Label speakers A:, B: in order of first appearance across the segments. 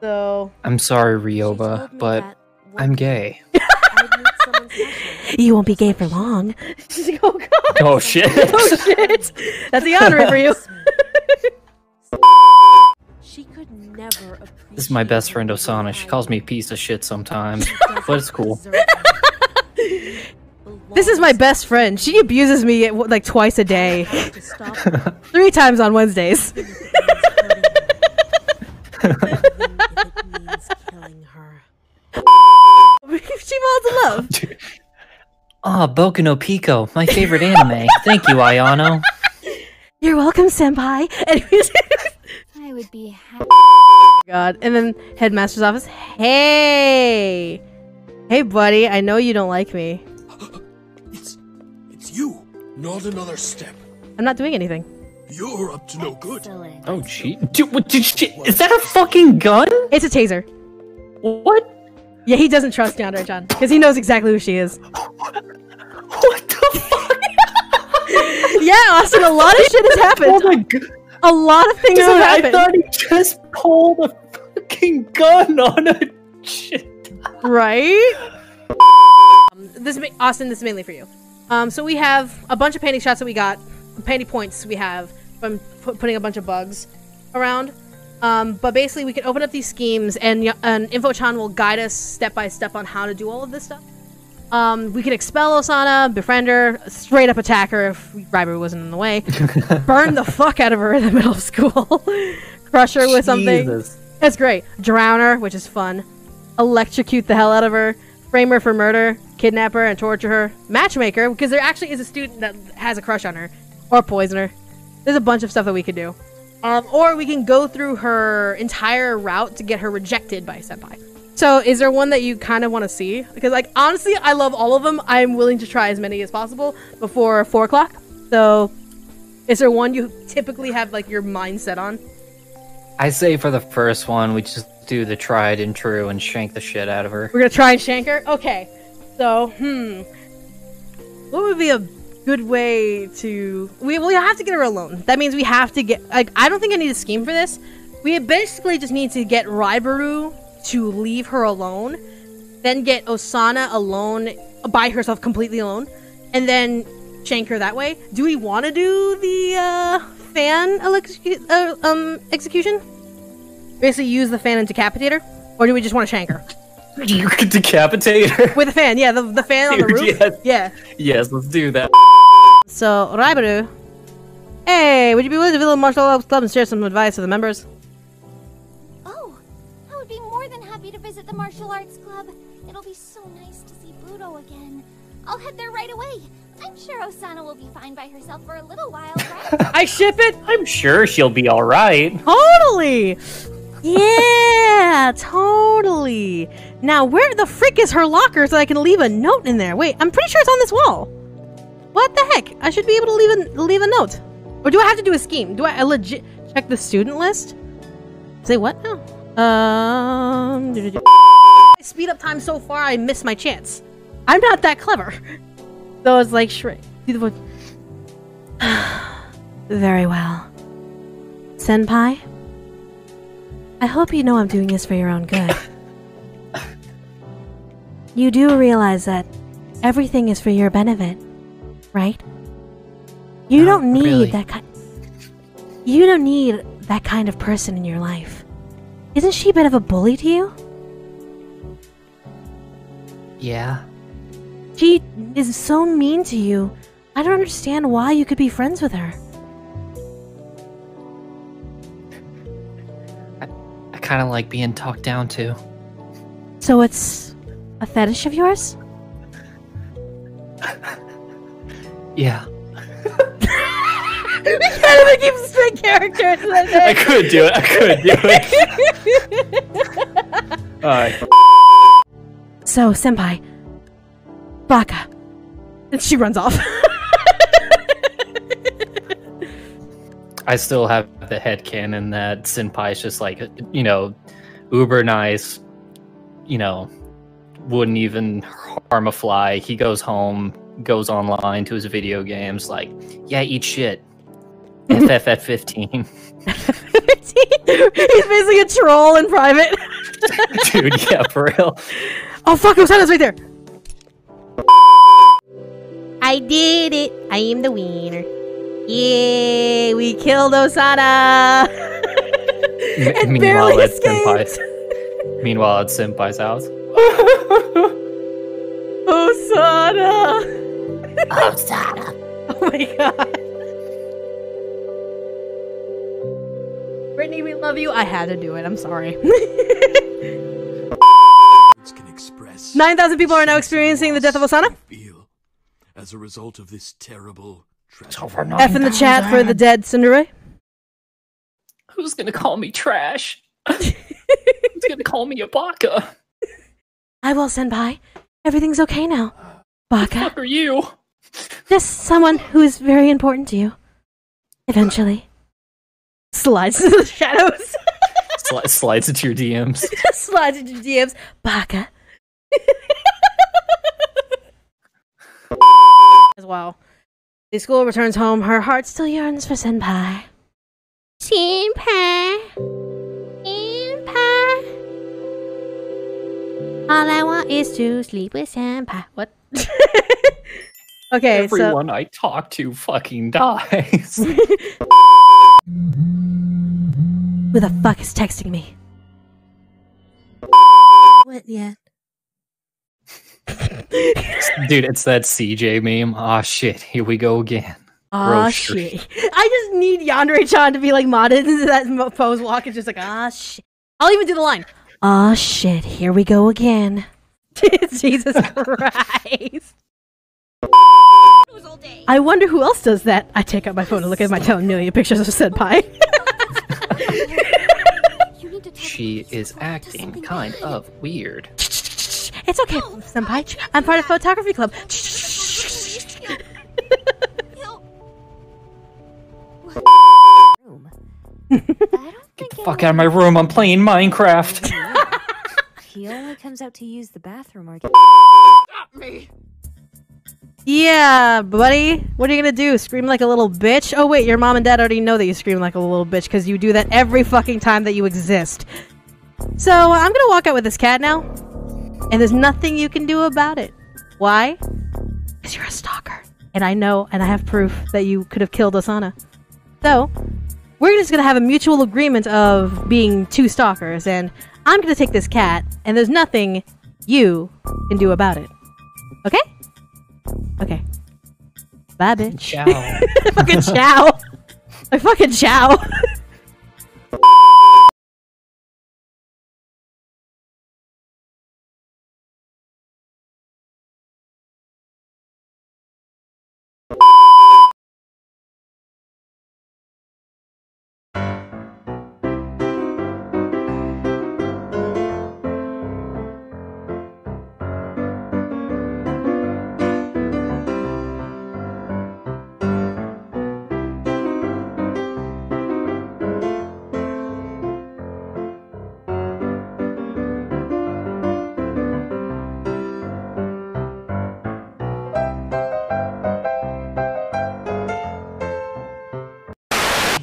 A: So
B: I'm sorry, Ryoba, but I'm gay.
C: You won't be gay for long.
A: She's like, oh god.
B: Oh shit.
A: Oh shit. That's the honor for you.
C: She could never
B: This is my best friend Osana. She calls me a piece of shit sometimes, but it's cool.
A: This is my best friend. She abuses me like twice a day. Three times on Wednesdays. She falls in love.
B: Ah, Boku no Pico, my favorite anime. Thank you, Ayano.
A: You're welcome, senpai. Anyways,
D: I would be happy.
A: God. And then headmaster's office. Hey, hey, buddy. I know you don't like me.
E: It's it's you, not another step.
A: I'm not doing anything.
E: You're up to no good.
B: Oh, gee. Dude, what, did she, is that a fucking gun?
A: It's a taser.
B: What?
A: Yeah, he doesn't trust Yandere-chan because he knows exactly who she is.
B: What the fuck?
A: yeah, Austin. A lot of shit has happened.
B: Oh my god.
A: A lot of things
B: Dude,
A: have happened.
B: I thought he just pulled a fucking gun on a shit.
A: right? Um, this Austin, this is mainly for you. Um, so we have a bunch of painting shots that we got, painting points we have from pu- putting a bunch of bugs around. Um, but basically, we can open up these schemes, and and InfoChan will guide us step by step on how to do all of this stuff. Um, we can expel Osana, befriend her, straight up attack her if Ryber wasn't in the way, burn the fuck out of her in the middle of school, crush her with something. That's great. Drown her, which is fun. Electrocute the hell out of her. Frame her for murder. Kidnap her and torture her. Matchmaker, because there actually is a student that has a crush on her. Or poison her. There's a bunch of stuff that we could do. Um, or we can go through her entire route to get her rejected by Senpai. So, is there one that you kind of want to see? Because, like, honestly, I love all of them. I'm willing to try as many as possible before 4 o'clock. So, is there one you typically have, like, your mindset on?
B: I say for the first one, we just do the tried and true and shank the shit out of her.
A: We're gonna try and shank her? Okay. So, hmm. What would be a good way to. We, we have to get her alone. That means we have to get. Like, I don't think I need a scheme for this. We basically just need to get Raibaru to leave her alone, then get Osana alone, by herself, completely alone, and then shank her that way. Do we want to do the uh, fan uh, um, execution? Basically, use the fan and decapitate her? Or do we just want to shank her?
B: You could decapitate her.
A: With a fan, yeah, the, the fan on the roof.
B: Yes.
A: Yeah.
B: Yes, let's do that.
A: So, Raibaru. Hey, would you be willing to visit the martial arts club and share some advice with the members?
D: Oh, I would be more than happy to visit the martial arts club. It'll be so nice to see Budo again. I'll head there right away. I'm sure Osana will be fine by herself for a little while, right?
A: I ship it.
B: I'm sure she'll be alright.
A: Totally. Yeah, totally. Now, where the frick is her locker so I can leave a note in there? Wait, I'm pretty sure it's on this wall. What the heck? I should be able to leave a leave a note. Or do I have to do a scheme? Do I, I legit check the student list? Say what now? Um, I speed up time so far, I miss my chance. I'm not that clever. So it's like Shrek. See the voice. Very well. Senpai, I hope you know I'm doing this for your own good. you do realize that everything is for your benefit, right? You
B: No,
A: don't need
B: really.
A: that kind. You don't need that kind of person in your life. Isn't she a bit of a bully to you?
B: Yeah.
A: She is so mean to you. I don't understand why you could be friends with her.
B: I kind of like being talked down to.
A: So it's a fetish of yours?
B: Yeah.
A: we can't even keep straight characters.
B: I could do it. I could do it. Alright.
A: So, senpai, Baka. And she runs off.
B: I still have the headcanon that Senpai's just like, you know, uber nice, you know, wouldn't even harm a fly. He goes home, goes online to his video games, like, yeah, eat shit. FF at 15.
A: He's basically a troll in private.
B: Dude, yeah, for real.
A: Oh fuck, Osana's right there. I did it. I am the winner. Yay, we killed Osana. And
B: meanwhile,
A: barely
B: at meanwhile, at Senpai's house.
A: Osana. Osana. Oh my god. Brittany, we love you. I had to do it. I'm sorry.
E: Can express
A: 9,000 people are now experiencing the death of Osana.
E: feel as a result of this terrible tragedy.
A: F in the chat for the dead tsundere.
B: Who's gonna call me trash? Who's gonna call me a baka?
A: I will, Senpai. Everything's okay now. Baka.
B: Fuck are you?
A: Just someone who is very important to you. Eventually. Slides into the shadows.
B: Sli- slides into your DMs.
A: Slides into your DMs. Baka. As well. The school returns home. Her heart still yearns for Senpai. Senpai. Senpai. All I want is to sleep with Senpai. What? Okay, so.
B: Everyone I talk to fucking dies.
A: Who the fuck is texting me? What yet?
B: Dude, it's that CJ meme. Aw shit, here we go again.
A: Aw
B: Gross
A: shit. I just need Yandere Chan to be like modded into that pose walk. It's just like, ah shit. I'll even do the line. Aw shit, here we go again. Jesus Christ. I wonder who else does that. I take out my phone and look at my 10 million pictures of Senpai.
D: You need to tell
B: She is
D: police before it does
B: acting kind of weird.
A: it's okay, Senpai. I'm part of photography club.
D: He'll-
C: Room.
D: I don't think
B: Fuck out of my room, I'm playing Minecraft.
C: He only comes out to use the bathroom or
A: Yeah, buddy. What are you gonna do? Scream like a little bitch? Oh wait, your mom and dad already know that you scream like a little bitch because you do that every fucking time that you exist. So I'm gonna walk out with this cat now, and there's nothing you can do about it. Why? Because you're a stalker, and I know, and I have proof that you could have killed Osana. So we're just gonna have a mutual agreement of being two stalkers, and I'm gonna take this cat, and there's nothing you can do about it. Okay? Okay. Bye, bitch.
B: Ciao.
A: fucking chow. I fucking chow.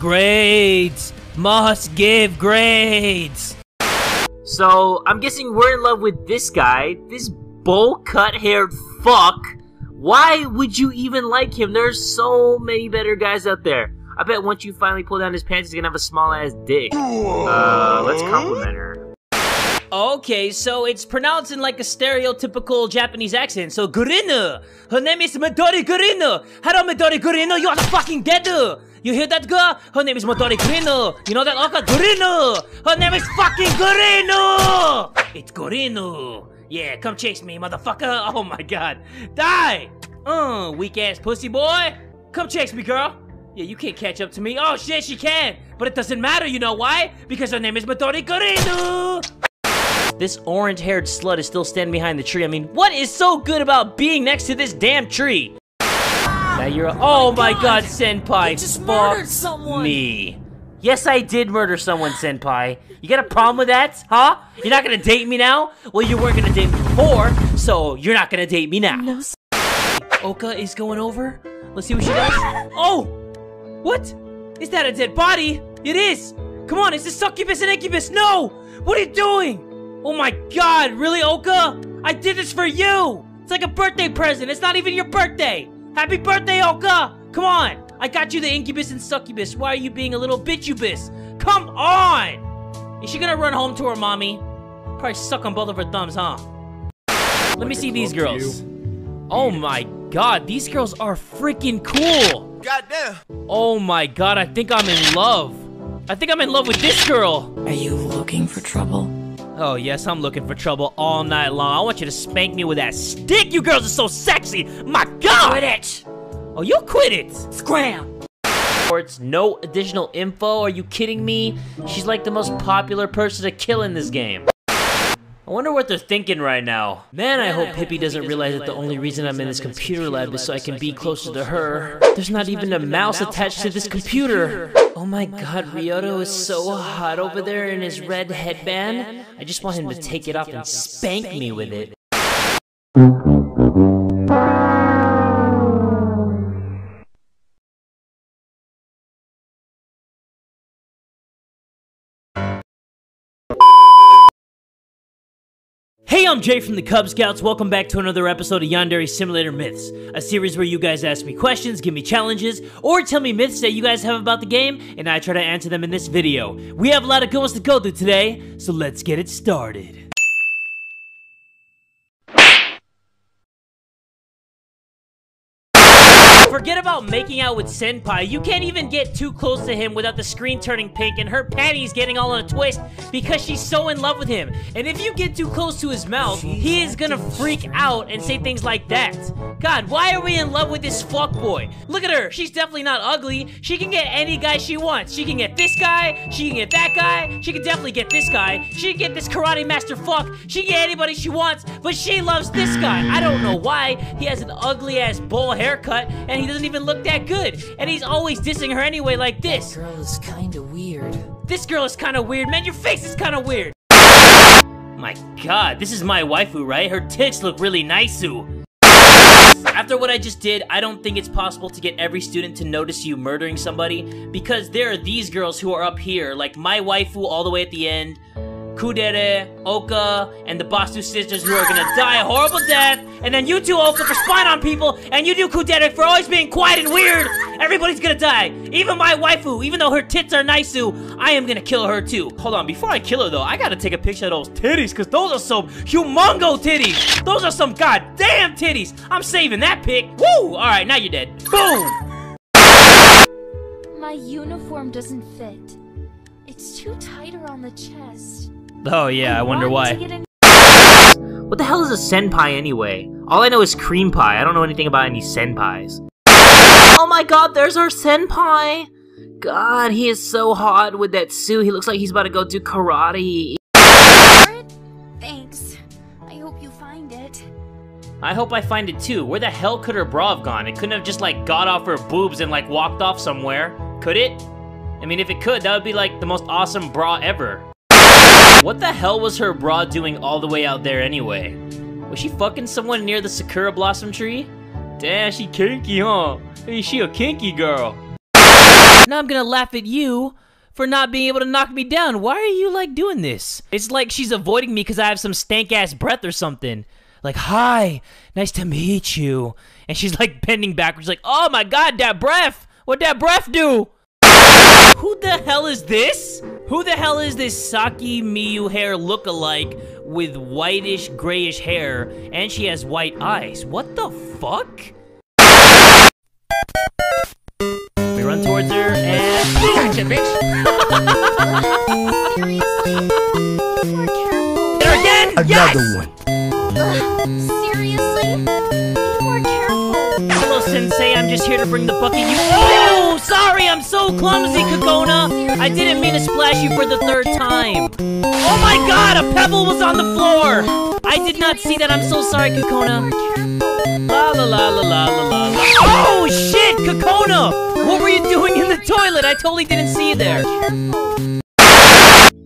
F: Grades! Must give grades! So, I'm guessing we're in love with this guy, this bowl cut haired fuck. Why would you even like him? There's so many better guys out there. I bet once you finally pull down his pants, he's gonna have a small ass dick. Uh, let's compliment her. Okay, so it's pronounced in like a stereotypical Japanese accent. So Gurinu, her name is Midori Gurinu. Hello, Midori Gurinu, you are fucking dead. You hear that girl? Her name is Midori Gurinu. You know that Oka Gurinu. Her name is fucking Gurinu. It's Gurinu. Yeah, come chase me, motherfucker. Oh my god, die. Uh, weak ass pussy boy. Come chase me, girl. Yeah, you can't catch up to me. Oh shit, she can. But it doesn't matter, you know why? Because her name is Midori Gurinu. This orange haired slut is still standing behind the tree. I mean, what is so good about being next to this damn tree? You're. Oh, my oh god, Senpai. You just murdered someone. Me. Yes, I did murder someone, Senpai. You got a problem with that? Huh? You're not gonna date me now? Well, you weren't gonna date me before, so you're not gonna date me now. No. Oka is going over. Let's see what she does. Oh! What? Is that a dead body? It is! Come on, is this succubus and incubus? No! What are you doing? Oh my god, really, Oka? I did this for you! It's like a birthday present. It's not even your birthday. Happy birthday, Oka! Come on! I got you the incubus and succubus. Why are you being a little bitchubus? Come on! Is she gonna run home to her mommy? Probably suck on both of her thumbs, huh? Let me see these girls. Oh my god, these girls are freaking cool!
G: Goddamn.
F: Oh my god, I think I'm in love. I think I'm in love with this girl.
H: Are you looking for trouble?
F: Oh, yes, I'm looking for trouble all night long. I want you to spank me with that stick. You girls are so sexy. My god!
H: Quit it!
F: Oh, you quit it.
H: Scram!
F: Reports, no additional info. Are you kidding me? She's like the most popular person to kill in this game. I wonder what they're thinking right now. Man, I hope Pippi doesn't realize that the only reason I'm in this computer lab is so I can be closer to her. There's not even a mouse attached to this computer. Oh my oh god, Ryoto is so hot over there in his red headband. I just want him to take it off and spank me with it. Hey, I'm Jay from the Cub Scouts. Welcome back to another episode of Yandere Simulator Myths, a series where you guys ask me questions, give me challenges, or tell me myths that you guys have about the game, and I try to answer them in this video. We have a lot of good ones to go through today, so let's get it started. Forget about making out with Senpai. You can't even get too close to him without the screen turning pink and her panties getting all in a twist because she's so in love with him. And if you get too close to his mouth, he is gonna freak out and say things like that. God, why are we in love with this fuckboy? Look at her. She's definitely not ugly. She can get any guy she wants. She can get this guy. She can get that guy. She can definitely get this guy. She can get this karate master fuck. She can get anybody she wants, but she loves this guy. I don't know why. He has an ugly ass bowl haircut and he doesn't even look that good. And he's always dissing her anyway like this.
H: This girl is kinda weird.
F: This girl is kind of weird. Man, your face is kind of weird. My god, this is my waifu, right? Her tits look really nice After what I just did, I don't think it's possible to get every student to notice you murdering somebody because there are these girls who are up here, like my waifu all the way at the end, Kudere, Oka, and the Basu sisters who are gonna die a horrible death, and then you two, Oka, for spying on people, and you do Kudere for always being quiet and weird! Everybody's gonna die! Even my waifu, even though her tits are nice, I am gonna kill her too. Hold on, before I kill her though, I gotta take a picture of those titties, cause those are some humongo titties! Those are some goddamn titties! I'm saving that pic! Woo! Alright, now you're dead. Boom!
D: My uniform doesn't fit. It's too tight around the chest.
F: Oh yeah, I wonder why.
D: to get in-
F: What the hell is a senpai anyway? All I know is cream pie. I don't know anything about any senpais. Oh my god, there's our senpai! God, he is so hot with that suit. He looks like he's about to go do karate.
D: Thanks. I hope you find it.
F: I hope I find it too. Where the hell could her bra have gone? It couldn't have just like got off her boobs and like walked off somewhere. Could it? I mean, if it could, that would be like the most awesome bra ever. What the hell was her bra doing all the way out there anyway? Was she fucking someone near the Sakura Blossom tree? Damn, she kinky, huh? Hey, she a kinky girl. Now I'm gonna laugh at you for not being able to knock me down. Why are you like doing this? It's like she's avoiding me because I have some stank ass breath or something. Like, hi, nice to meet you. And she's like bending backwards, like, oh my god, that breath! What that breath do? Who the hell is this? Who the hell is this Saki Miyu hair look-alike with whitish, grayish hair, and she has white eyes? What the fuck? We run towards her and gotcha,
D: More careful.
F: There again! yes!
G: one.
D: Seriously? Be more careful.
F: Hello, Sensei. I'm just here to bring the bucket. You. Oh, sorry. I'm so clumsy, Kokona. I didn't mean to splash you for the third time. Oh my God! A pebble was on the floor. I did not see that. I'm so sorry, Kokona. La la la la la la la. Oh shit, Kokona! What were you doing in the toilet? I totally didn't see you there.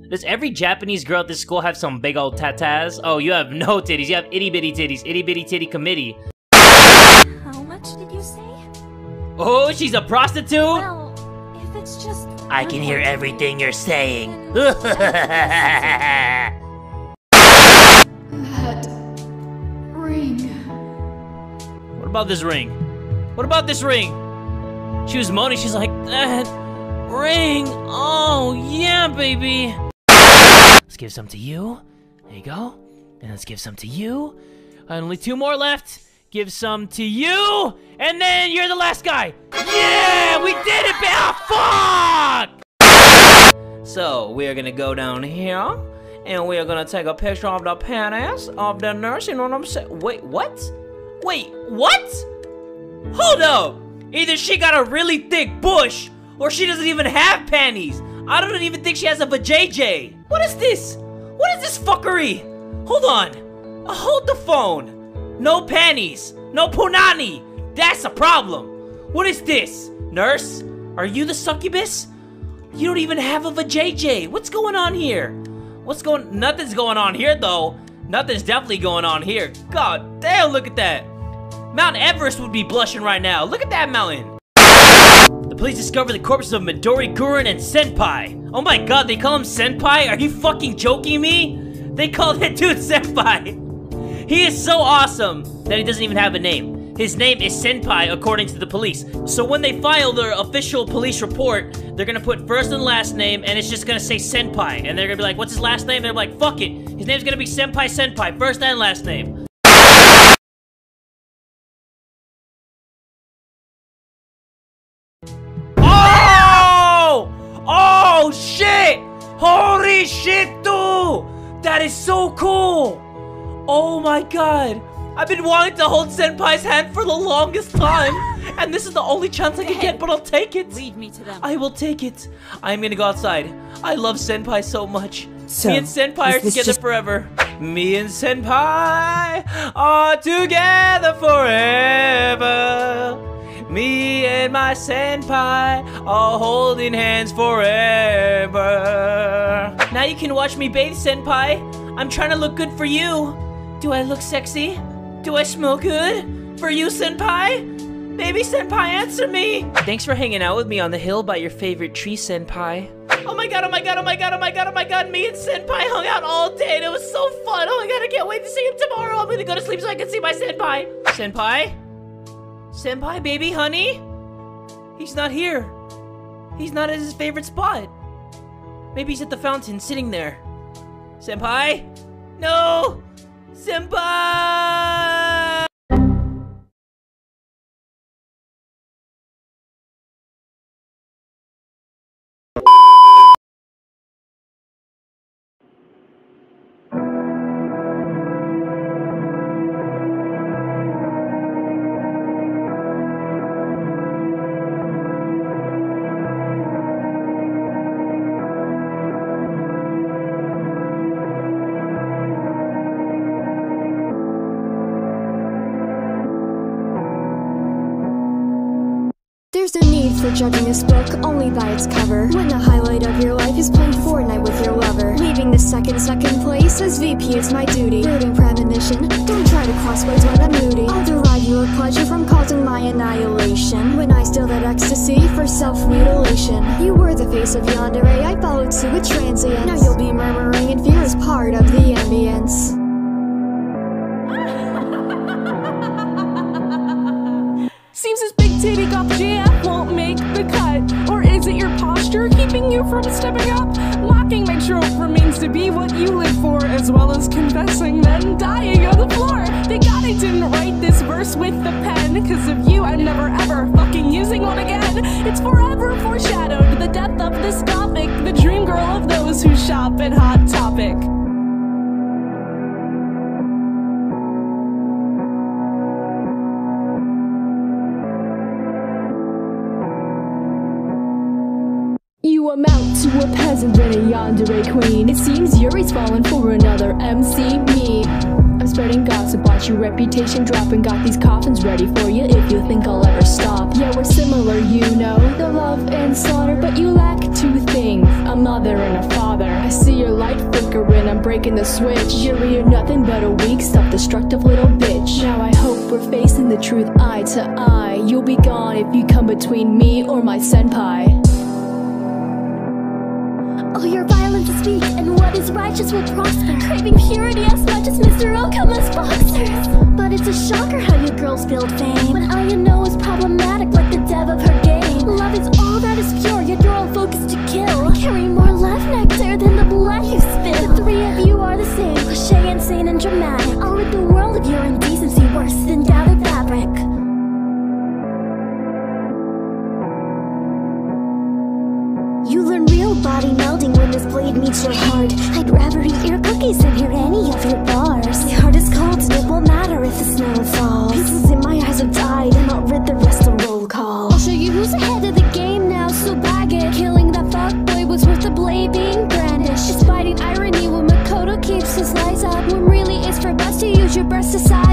F: Does every Japanese girl at this school have some big old tatas? Oh, you have no titties. You have itty bitty titties. Itty bitty titty committee.
D: How much did you say?
F: Oh, she's a prostitute?
D: Well, if it's just.
F: I can hear everything you're saying.
H: That ring.
F: What about this ring? What about this ring? She was moaning, she's like, that ring. Oh, yeah, baby. Let's give some to you. There you go. And let's give some to you. And only two more left. Give some to you. And then you're the last guy. Yeah, we did it, ba- ah, fuck! So, we are gonna go down here. And we are gonna take a picture of the panties of the nurse. You know what I'm saying? Wait, what? Wait, what? Hold up! Either she got a really thick bush, or she doesn't even have panties. I don't even think she has a vajayjay. What is this? What is this fuckery? Hold on. Uh, hold the phone. No panties. No punani. That's a problem. What is this? Nurse? Are you the succubus? You don't even have a vajayjay. What's going on here? What's going... Nothing's going on here, though. Nothing's definitely going on here. God damn, look at that. Mount Everest would be blushing right now. Look at that mountain. The police discover the corpses of Midori Guren and Senpai. Oh my god, they call him Senpai? Are you fucking joking me? They call that dude Senpai. He is so awesome that he doesn't even have a name. His name is Senpai, according to the police. So when they file their official police report, they're gonna put first and last name, and it's just gonna say Senpai. And they're gonna be like, what's his last name? And they're like, fuck it. His name's gonna be Senpai Senpai, first and last name. Oh! Oh shit! Holy shit, dude! That is so cool! Oh my god! I've been wanting to hold Senpai's hand for the longest time, and this is the only chance I can get, but I'll take it.
C: Lead me to them.
F: I will take it. I am gonna go outside. I love Senpai so much.
G: So,
F: Me and Senpai are together forever. Me and Senpai are together forever. Me and my Senpai are holding hands forever. Now you can watch me bathe, Senpai. I'm trying to look good for you. Do I look sexy? Do I smell good? For you, Senpai? Baby Senpai, answer me! Thanks for hanging out with me on the hill by your favorite tree, Senpai. Oh my god, oh my god, oh my god, oh my god, oh my god, me and Senpai hung out all day and it was so fun. Oh my god, I can't wait to see him tomorrow. I'm gonna go to sleep so I can see my Senpai. Senpai? Senpai, baby, honey? He's not here. He's not at his favorite spot. Maybe he's at the fountain, sitting there. Senpai? No! Senpai!
I: For judging this book only by its cover. When the highlight of your life is playing Fortnite with your lover. Leaving the second second place as VP is my duty. Rooting premonition, don't try to crossways when I'm moody. I'll derive your pleasure from causing my annihilation. When I steal that ecstasy for self-mutilation. You were the face of yandere, I followed suit with transience. Now you'll be murmuring in fear as part of the ambience.
J: Seems this big titty cop GF from stepping up? Mocking my trope remains to be what you live for, as well as confessing, then dying on the floor. Thank God I didn't write this verse with the pen, cause of you I'm never ever fucking using one again. It's forever foreshadowed, the death of this gothic, the dream girl of those who shop at Hot Topic. A peasant and a yandere queen. It seems Yuri's fallen for another MC me. I'm spreading gossip, watch your reputation drop, and got these coffins ready for you if you think I'll ever stop. Yeah, we're similar, you know, the love and slaughter, but you lack two things a mother and a father. I see your light flickering, I'm breaking the switch. Yuri, you're nothing but a weak, self destructive little bitch. Now I hope we're facing the truth eye to eye. You'll be gone if you come between me or my senpai.
I: Oh, is weak, and what is righteous will prosper. Craving purity as much as Mr. Okama's boxers. But it's a shocker how you girls build fame. When all you know is problematic like the dev of her game. Love is all that is pure, yet you're all focused to kill. Carry more love nectar than the blood you spill. The three of you are the same, cliche, insane, and dramatic. I'll rid the world of your meets your heart. I'd rather eat your cookies than hear any of your bars. My heart is cold and it won't matter if the snow falls. Pieces in my eyes have died and I'll rid the rest of roll call. I'll show you who's ahead of the game now, so bag it. Killing that fuckboy was worth the blade being brandished. It's fighting irony when Makoto keeps his lies up. When really it's for best to use your breast to size